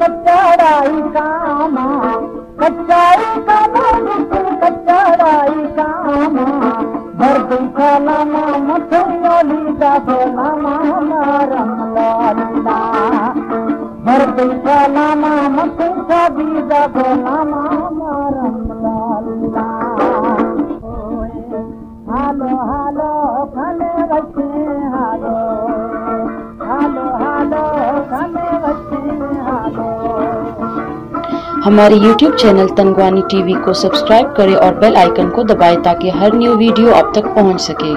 कचाराई कामा कचारी कित्र कचारा बर्दी मथे नाम भरती बर्दी काला मथे कालीदा हमारे YouTube चैनल तनगवानी टीवी को सब्सक्राइब करें और बेल आइकन को दबाएँ ताकि हर न्यू वीडियो आप तक पहुँच सके।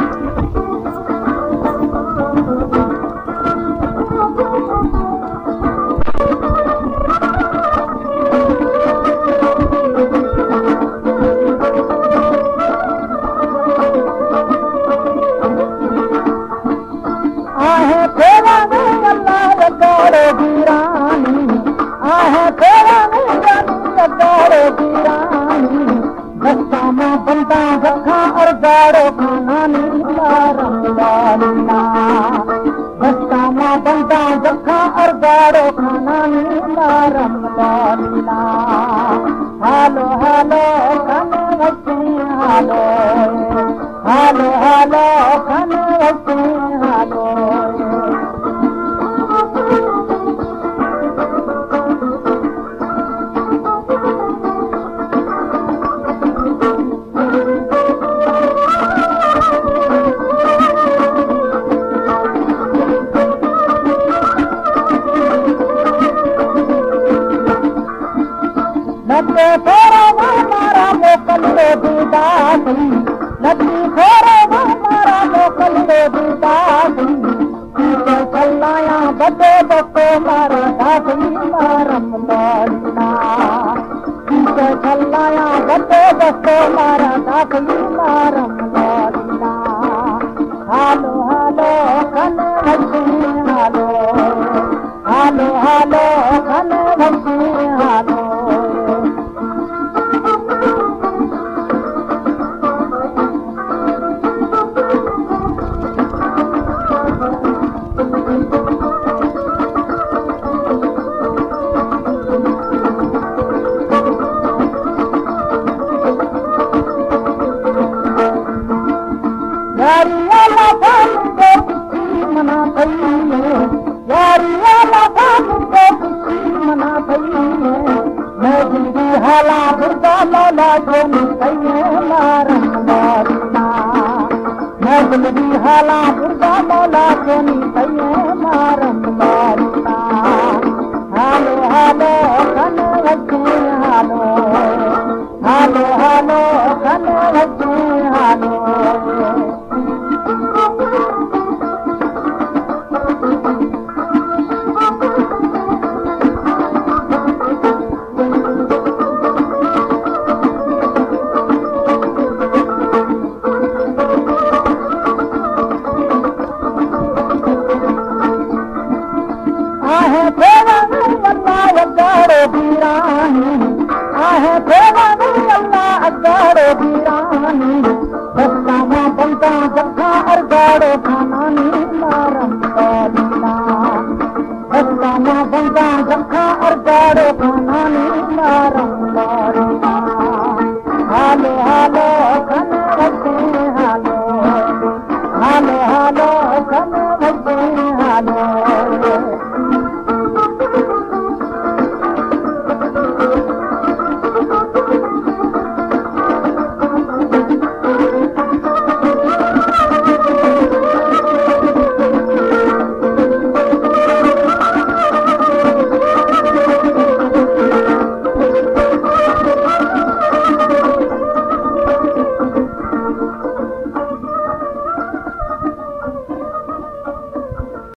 खाना बंदा रखा और गाड़ो खाना नीला रंगालीना हालो हालो खाने हालो। हालो हालो खाने हालो दे दीदासी नटी फोरो मारा मोकल दे दीदासी पीछे चलाया बदे हाला बुर्दा लौला जो कई है मारन। वालिना मैं जिंदगी हाला बुर्दा लौला जो कई है الله اسان پنجاهه سنکان اچارو کانا پنجاهه سنکان اچارو خان